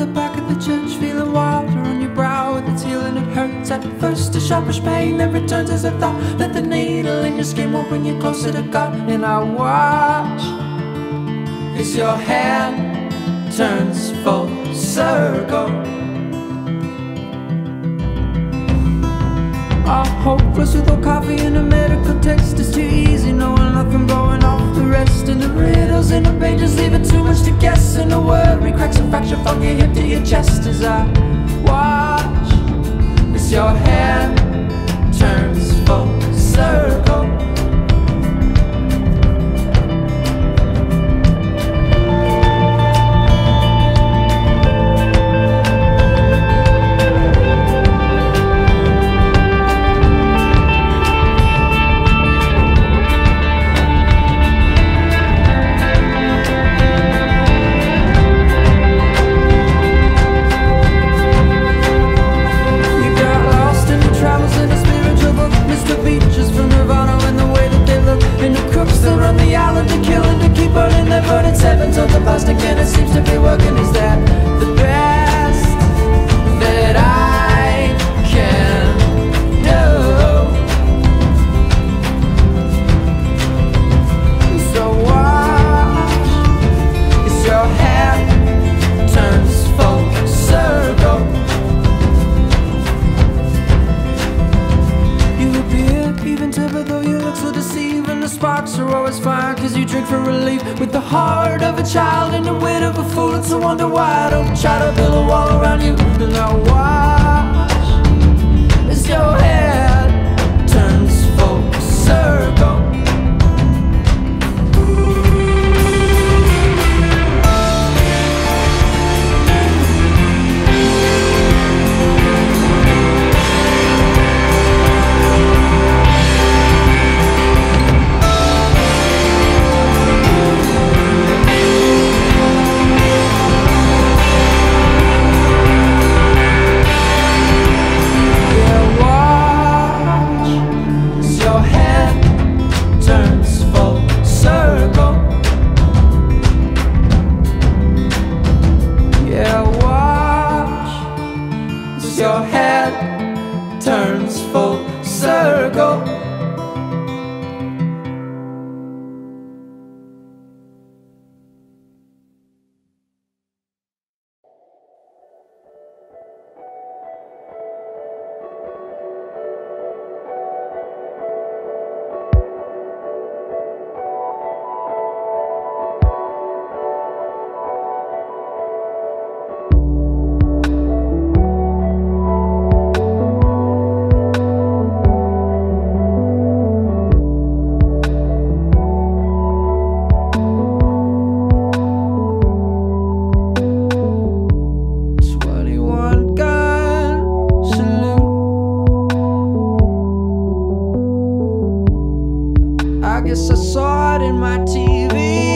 at the back of the church, feeling water on your brow with its healing. It hurts at first, a sharpish pain, then returns as a thought that the needle in your skin will bring you closer to God. And I watch as your hand turns full circle. Our hope was without coffee and a medical text is too easy, knowing nothing blowing off the rest. In the pages much to guess. And the worry cracks and fracture from your hip to your chest as I watch as your hand turns full circle. Keep burning always fire cause you drink for relief. With the heart of a child and the wit of a fool. It's a wonder why I don't try to build a wall around you. And I watch as your head guess I saw it in my TV.